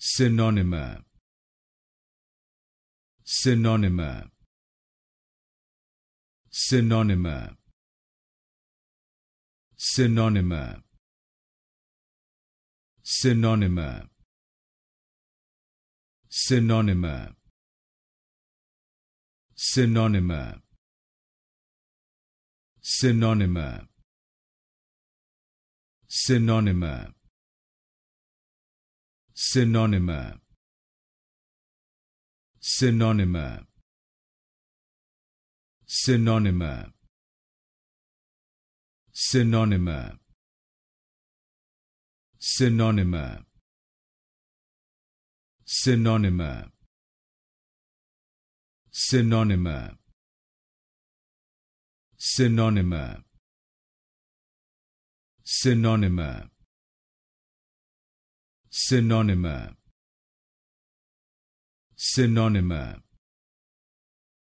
synonyma synonyma synonyma synonyma synonyma synonyma synonyma synonyma synonyma synonyma synonyma synonyma synonyma synonyma synonyma synonyma synonyma synonyma synonyma synonyma